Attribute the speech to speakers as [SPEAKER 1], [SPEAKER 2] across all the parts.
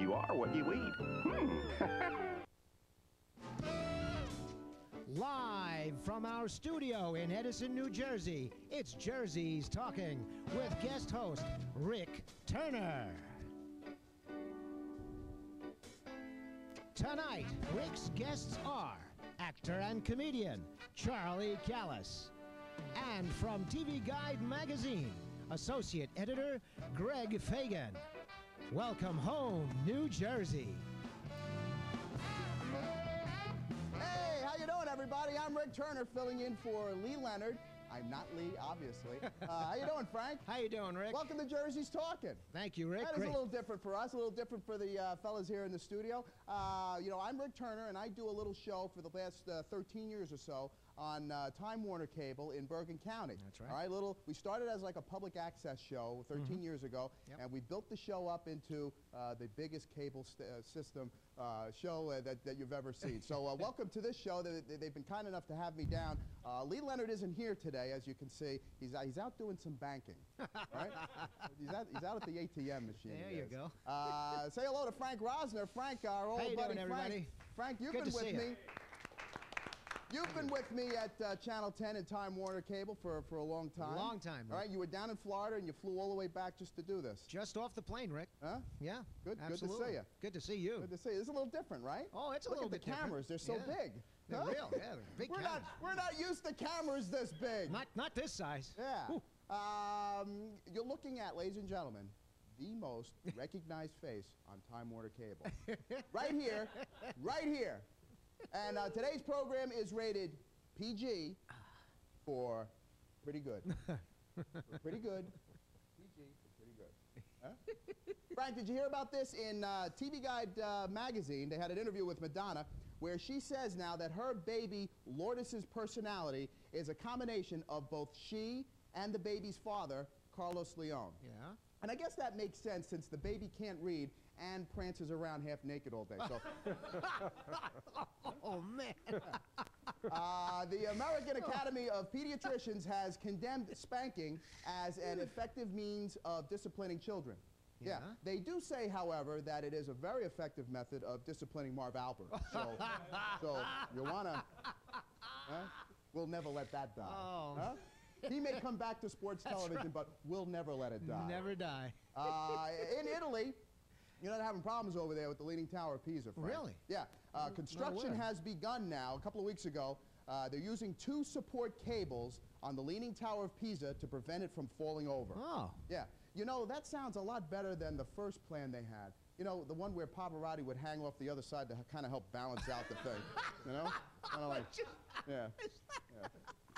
[SPEAKER 1] You are what you eat. Hmm.
[SPEAKER 2] Live from our studio in Edison, New Jersey, it's Jersey's Talking with guest host Rik Turner. Tonight, Rik's guests are actor and comedian Charlie Callas. And from TV Guide magazine, associate editor Greg Fagan. Welcome home, New Jersey.
[SPEAKER 3] Hey, how you doing, everybody? I'm Rik Turner, filling in for Lee Leonard. I'm not Lee, obviously. Uh, how you doing, Frank?
[SPEAKER 2] How you doing, Rik?
[SPEAKER 3] Welcome to Jersey's Talking.
[SPEAKER 2] Thank you, Rik.
[SPEAKER 3] That is
[SPEAKER 2] Great.
[SPEAKER 3] a little different for us, a little different for the uh, fellas here in the studio. Uh, you know, I'm Rik Turner, and I do a little show for the last uh, 13 years or so on uh, Time Warner Cable in Bergen County.
[SPEAKER 2] That's right.
[SPEAKER 3] All right, little. We started as like a public access show 13 years ago,
[SPEAKER 2] Yep.
[SPEAKER 3] and we built the show up into uh, the biggest cable uh, system uh, show uh, that, that you've ever seen. So, uh, welcome to this show. They, they- they've been kind enough to have me down. Uh, Lee Leonard isn't here today, as you can see. He's, uh, he's out doing some banking. right? He's out, he's out at the ATM machine.
[SPEAKER 2] There you go.
[SPEAKER 3] Uh, say hello to Frank Rosner. Frank, our old buddy
[SPEAKER 2] doing,
[SPEAKER 3] Frank.
[SPEAKER 2] everybody?
[SPEAKER 3] Frank, you've
[SPEAKER 2] Good
[SPEAKER 3] been with me.
[SPEAKER 2] You.
[SPEAKER 3] You've been with me at uh, Channel 10 and Time Warner Cable for, for a long time.
[SPEAKER 2] Long time,
[SPEAKER 3] All right, you were down in Florida and you flew all the way back just to do this.
[SPEAKER 2] Just off the plane, Rik.
[SPEAKER 3] Huh?
[SPEAKER 2] Yeah.
[SPEAKER 3] Good- Absolutely. good to see you.
[SPEAKER 2] Good to see you.
[SPEAKER 3] Good to see you. This is a little different, right?
[SPEAKER 2] Oh, it's a
[SPEAKER 3] Look
[SPEAKER 2] little
[SPEAKER 3] at the
[SPEAKER 2] bit different.
[SPEAKER 3] cameras. They're so
[SPEAKER 2] Yeah.
[SPEAKER 3] big.
[SPEAKER 2] They're
[SPEAKER 3] Huh?
[SPEAKER 2] real. Yeah, they're big
[SPEAKER 3] We're
[SPEAKER 2] cameras.
[SPEAKER 3] not, we're not used to cameras this big.
[SPEAKER 2] Not not this size.
[SPEAKER 3] Yeah. Um, you're looking at, ladies and gentlemen, the most recognized face on Time Warner Cable. right here, right here. And uh, today's program is rated PG for pretty good. For pretty good. PG for pretty good. Huh? Frank, did you hear about this in uh, TV Guide uh, magazine? They had an interview with Madonna where she says now that her baby Lourdes's personality is a combination of both she and the baby's father, Carlos Leon.
[SPEAKER 2] Yeah.
[SPEAKER 3] And I guess that makes sense since the baby can't read and prances around half naked all day. So
[SPEAKER 2] Oh man.
[SPEAKER 3] uh, the American Academy of Pediatricians has condemned spanking as an effective means of disciplining children.
[SPEAKER 2] Yeah.
[SPEAKER 3] They do say, however, that it is a very effective method of disciplining Marv Albert. So, so you wanna? Huh? We'll never let that die.
[SPEAKER 2] Oh.
[SPEAKER 3] Huh? He may come back to sports television, but we'll never let it die.
[SPEAKER 2] Never die.
[SPEAKER 3] Uh, in Italy, you're not having problems over there with the Leaning Tower of Pisa. Frank.
[SPEAKER 2] Really?
[SPEAKER 3] Yeah. Uh, construction has begun now. A couple of weeks ago, uh, they're using two support cables on the Leaning Tower of Pisa to prevent it from falling over.
[SPEAKER 2] Oh.
[SPEAKER 3] Yeah. You know, that sounds a lot better than the first plan they had. You know, the one where Pavarotti would hang off the other side to kind of help balance out the thing. You know? Kind of like, yeah.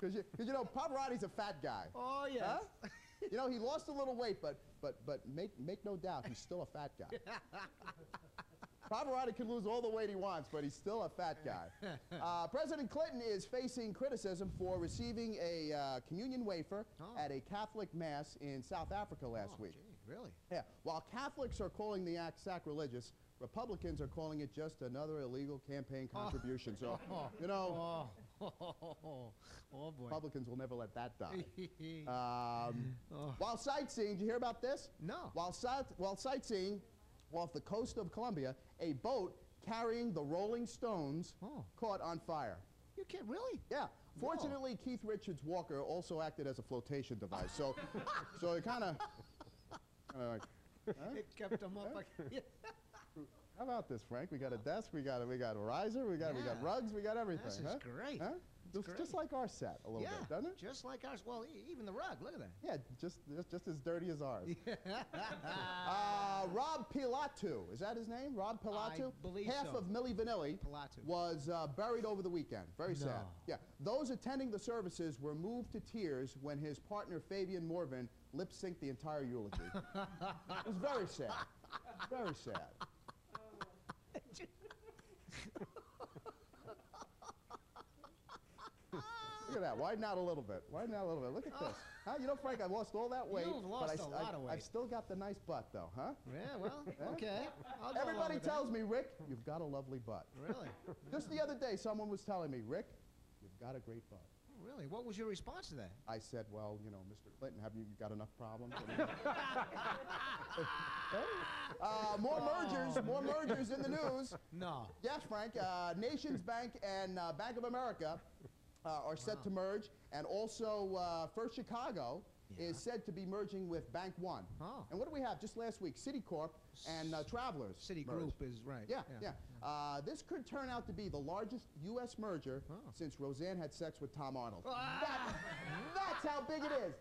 [SPEAKER 3] Because you, you know, Pavarotti's a fat guy.
[SPEAKER 2] Oh yes.
[SPEAKER 3] Huh? You know, he lost a little weight, but but but make make no doubt, he's still a fat guy. Pavarotti can lose all the weight he wants, but he's still a fat guy. Uh, President Clinton is facing criticism for receiving a uh, communion wafer
[SPEAKER 2] Oh.
[SPEAKER 3] at a Catholic mass in South Africa last
[SPEAKER 2] Oh,
[SPEAKER 3] week.
[SPEAKER 2] gee, really?
[SPEAKER 3] Yeah, while Catholics are calling the act sacrilegious, Republicans are calling it just another illegal campaign contribution. So, you know,
[SPEAKER 2] Oh, oh boy.
[SPEAKER 3] Republicans will never let that die. Um, While sightseeing, did you hear about this?
[SPEAKER 2] No.
[SPEAKER 3] While, sight, while sightseeing off the coast of Colombia, a boat carrying the Rolling Stones
[SPEAKER 2] Oh.
[SPEAKER 3] caught on fire.
[SPEAKER 2] You can't really?
[SPEAKER 3] Yeah. Fortunately, Keith Richards Walker also acted as a flotation device. So, so it kind of, like,
[SPEAKER 2] It kept them up. Like,
[SPEAKER 3] how about this, Frank? We got a desk, we got a, we got a riser, we got we got rugs, we got everything.
[SPEAKER 2] This is
[SPEAKER 3] huh?
[SPEAKER 2] great.
[SPEAKER 3] Huh? Just,
[SPEAKER 2] great.
[SPEAKER 3] just like our set a little
[SPEAKER 2] yeah.
[SPEAKER 3] bit, doesn't it?
[SPEAKER 2] Just like ours. Well, e- even the rug. Look at that.
[SPEAKER 3] Yeah, just, just just as dirty as ours. uh, Rob Pilatu, is that his name? Rob Pilatu?
[SPEAKER 2] I believe
[SPEAKER 3] Half
[SPEAKER 2] so.
[SPEAKER 3] of Milli Vanilli
[SPEAKER 2] Pilatu.
[SPEAKER 3] was uh, buried over the weekend. Very sad. Yeah, those attending the services were moved to tears when his partner Fabian Morvan lip synced the entire eulogy. it was very sad. Very sad. Look at that. Widen out a little bit. Widen out a little bit. Look at this. Huh? You know, Frank, I lost all that weight.
[SPEAKER 2] You've
[SPEAKER 3] but
[SPEAKER 2] lost
[SPEAKER 3] I,
[SPEAKER 2] a lot
[SPEAKER 3] I-
[SPEAKER 2] of
[SPEAKER 3] I've still got the nice butt, though, huh?
[SPEAKER 2] Yeah. Well. Okay. I'll go along
[SPEAKER 3] Everybody
[SPEAKER 2] with that.
[SPEAKER 3] tells me, Rik, you've got a lovely butt.
[SPEAKER 2] Really?
[SPEAKER 3] Just the other day, someone was telling me, Rik, you've got a great butt.
[SPEAKER 2] Really? What was your response to that?
[SPEAKER 3] I said, well, you know, Mr. Clinton, have you got enough problems? Uh, more mergers, more mergers in the news.
[SPEAKER 2] No.
[SPEAKER 3] Yes, Frank. Uh, Nations Bank and uh, Bank of America uh, are set to merge, and also uh, First Chicago is said to be merging with Bank One.
[SPEAKER 2] Oh.
[SPEAKER 3] And what do we have just last week? Citicorp and uh, Travelers.
[SPEAKER 2] Citigroup
[SPEAKER 3] merged.
[SPEAKER 2] is right.
[SPEAKER 3] Yeah, yeah. Uh, this could turn out to be the largest U.S. merger
[SPEAKER 2] Oh.
[SPEAKER 3] since Roseanne had sex with Tom Arnold. That- that's how big it is.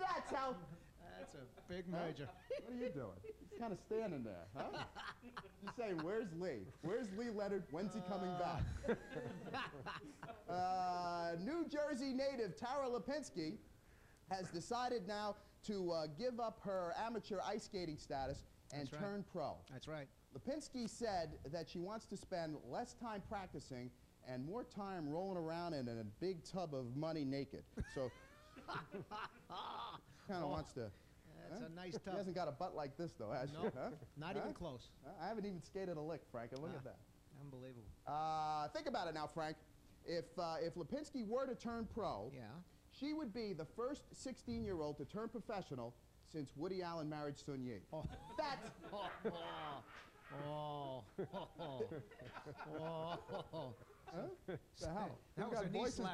[SPEAKER 3] That's how.
[SPEAKER 2] That's a big merger.
[SPEAKER 3] What are you doing? He's kind of standing there, huh? Just saying, where's Lee? Where's Lee Leonard? When's he coming back? uh, New Jersey native Tara Lipinski has decided now to uh, give up her amateur ice skating status and
[SPEAKER 2] right.
[SPEAKER 3] turn pro.
[SPEAKER 2] That's right.
[SPEAKER 3] Lipinski said that she wants to spend less time practicing and more time rolling around in a big tub of money naked. So, kind of wants to.
[SPEAKER 2] That's
[SPEAKER 3] huh?
[SPEAKER 2] a nice
[SPEAKER 3] She
[SPEAKER 2] tub.
[SPEAKER 3] hasn't got a butt like this, though, has she? Huh?
[SPEAKER 2] Not
[SPEAKER 3] Huh?
[SPEAKER 2] even close.
[SPEAKER 3] I haven't even skated a lick, Frank, and look
[SPEAKER 2] Ah.
[SPEAKER 3] at that.
[SPEAKER 2] Unbelievable.
[SPEAKER 3] Uh, think about it now, Frank. If, uh, if Lipinski were to turn pro,
[SPEAKER 2] Yeah.
[SPEAKER 3] She would be the first 16-year-old to turn professional since Woody Allen married Soon-Yi.
[SPEAKER 2] Oh.
[SPEAKER 3] That's
[SPEAKER 2] Oh. Oh. Oh. Oh. Oh.
[SPEAKER 3] huh? the hell.
[SPEAKER 2] That was
[SPEAKER 3] got
[SPEAKER 2] a
[SPEAKER 3] voices,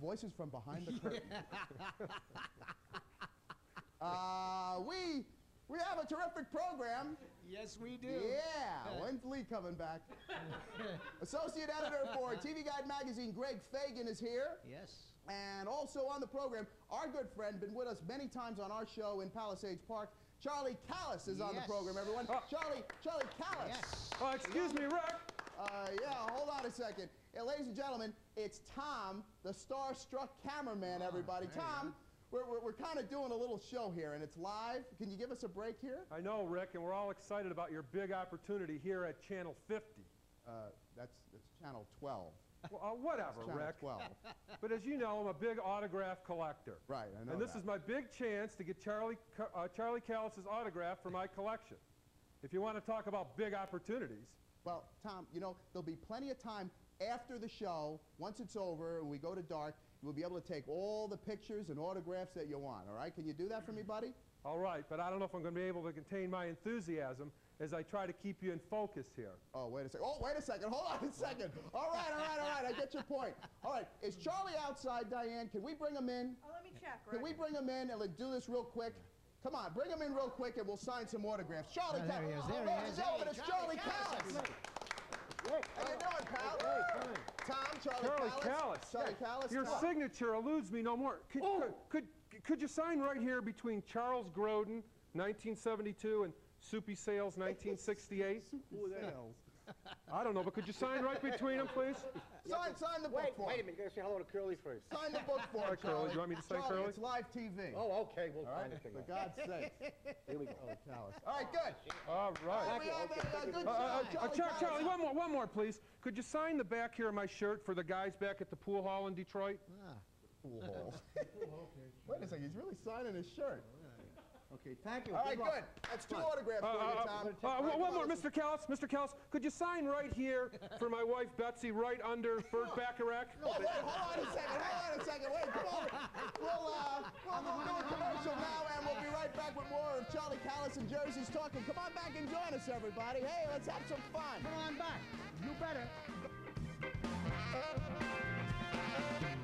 [SPEAKER 3] voices from behind the curtain. uh, we we have a terrific program.
[SPEAKER 2] Yes, we do.
[SPEAKER 3] Yeah. When's Lee coming back? Associate editor for TV Guide magazine, Greg Fagan, is here.
[SPEAKER 2] Yes.
[SPEAKER 3] And also on the program, our good friend, been with us many times on our show in Palisades Park, Charlie Callas is on the program, everyone. Charlie, Charlie Callas.
[SPEAKER 2] Yes.
[SPEAKER 4] Oh, excuse me, Rik.
[SPEAKER 3] Uh, yeah, hold on a second. Yeah, ladies and gentlemen, it's Tom, the star-struck cameraman, everybody.
[SPEAKER 2] Ah, you
[SPEAKER 3] Tom, we're, we're, we're kind of doing a little show here, and it's live. Can you give us a break here?
[SPEAKER 4] I know, Rik, and we're all excited about your big opportunity here at Channel 50.
[SPEAKER 3] Uh, that's, that's Channel 12.
[SPEAKER 4] Well, uh, whatever, Rik.
[SPEAKER 3] 12.
[SPEAKER 4] But as you know, I'm a big autograph collector.
[SPEAKER 3] Right, I know
[SPEAKER 4] And this
[SPEAKER 3] that.
[SPEAKER 4] is my big chance to get Charlie, uh, Charlie Callas's autograph for my collection. If you want to talk about big opportunities,
[SPEAKER 3] Well, Tom, you know, there'll be plenty of time after the show, once it's over and we go to dark, we'll be able to take all the pictures and autographs that you want, all right? Can you do that for me, buddy?
[SPEAKER 4] all right, but I don't know if I'm going to be able to contain my enthusiasm as I try to keep you in focus here.
[SPEAKER 3] Oh, wait a second. Oh, wait a second. Hold on a second. All right, all right, all right. I get your point. All right. Is Charlie outside, Diane? Can we bring him in?
[SPEAKER 5] Oh, let me check,
[SPEAKER 3] Can we bring him in and let's do this real quick? Come on, bring him in real quick and we'll sign some autographs. Charlie,
[SPEAKER 2] Oh, there he is, there he
[SPEAKER 3] Ladies
[SPEAKER 2] is.
[SPEAKER 3] and gentlemen,
[SPEAKER 2] Hey,
[SPEAKER 3] it's
[SPEAKER 2] Charlie
[SPEAKER 3] Charlie
[SPEAKER 2] Callas.
[SPEAKER 3] Callas. How you doing, pal? Tom, Charlie,
[SPEAKER 4] Callas.
[SPEAKER 3] Charlie Callas.
[SPEAKER 4] Your signature eludes me no more. Could, could, could, could you sign right here between Charles Grodin, 1972, and Soupy Sales, 1968?
[SPEAKER 3] Who the hell?
[SPEAKER 4] I don't know, but could you sign right between them, please?
[SPEAKER 3] Sign, sign the book
[SPEAKER 6] Wait,
[SPEAKER 3] for
[SPEAKER 6] wait a minute. You gotta say hello to Curly first.
[SPEAKER 3] Sign the book for him,
[SPEAKER 4] Curly. Do you want me to sign
[SPEAKER 3] Charlie,
[SPEAKER 4] Curly?
[SPEAKER 3] it's live TV.
[SPEAKER 6] Oh, okay. We'll
[SPEAKER 3] All
[SPEAKER 6] find
[SPEAKER 3] right,
[SPEAKER 6] the thing.
[SPEAKER 3] for. God's sake.
[SPEAKER 6] Here we go.
[SPEAKER 3] Charlie Callas. All right, good.
[SPEAKER 4] All right.
[SPEAKER 3] we have a, a good
[SPEAKER 4] Uh, uh,
[SPEAKER 3] job. Charlie
[SPEAKER 4] Char- Charlie,
[SPEAKER 3] Callas.
[SPEAKER 4] one more, one more, please. Could you sign the back here of my shirt for the guys back at the pool hall in Detroit?
[SPEAKER 2] Ah.
[SPEAKER 3] Pool hall. Wait a second, he's really signing his shirt.
[SPEAKER 6] Okay, thank you.
[SPEAKER 3] All right,
[SPEAKER 6] Good
[SPEAKER 3] good. That's two autographs
[SPEAKER 4] Uh,
[SPEAKER 3] for you,
[SPEAKER 4] uh,
[SPEAKER 3] Tom.
[SPEAKER 4] uh,
[SPEAKER 3] All right,
[SPEAKER 4] one one more, Mr. Callas. Mr. Callas, could you sign right here for my wife Betsy, right under Burt Bacharach?
[SPEAKER 3] Oh, wait, hold on a second, hold on a second, wait, come on. We'll, uh, we'll, we'll do a commercial now, and we'll be right back with more of Charlie Callas and Jersey's Talking. Come on back and join us, everybody. Hey, let's have some fun.
[SPEAKER 2] Come on back. You better.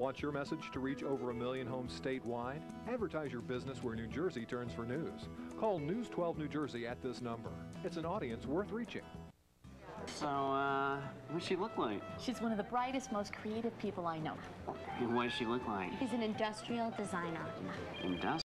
[SPEAKER 7] Want your message to reach over a million homes statewide? Advertise your business where New Jersey turns for news. Call News 12 New Jersey at this number. It's an audience worth reaching.
[SPEAKER 8] So, uh, what does she look like?
[SPEAKER 9] She's one of the brightest, most creative people I know.
[SPEAKER 8] And what does she look like?
[SPEAKER 10] She's an industrial designer.
[SPEAKER 8] Industrial.